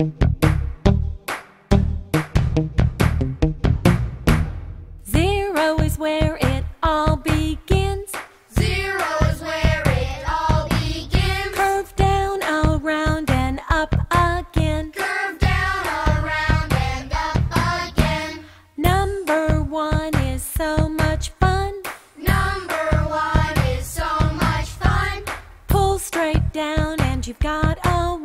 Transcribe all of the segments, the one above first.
Zero is where it all begins. Zero is where it all begins. Curve down, around, and up again. Curve down, around, and up again. Number one is so much fun. Number one is so much fun. Pull straight down, and you've got a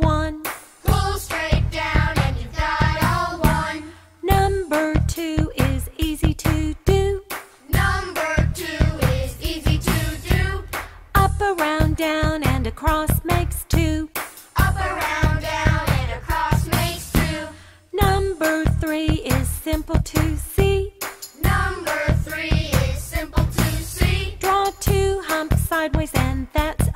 and across makes two. Up, around, down, and across makes two. Number three is simple to see. Number three is simple to see. Draw two humps sideways, and that's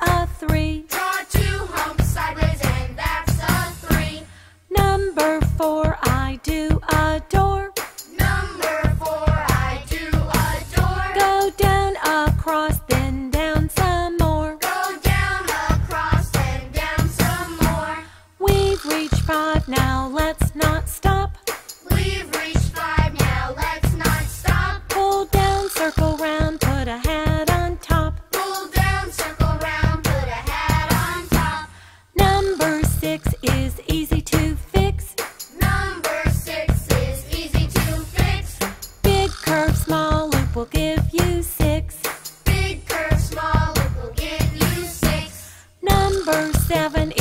now let's not stop. We've reached five now, let's not stop. Pull down, circle round, put a hat on top. Pull down, circle round, put a hat on top. Number six is easy to fix. Number six is easy to fix. Big curve, small loop will give you six. Big curve, small loop will give you six. Number seven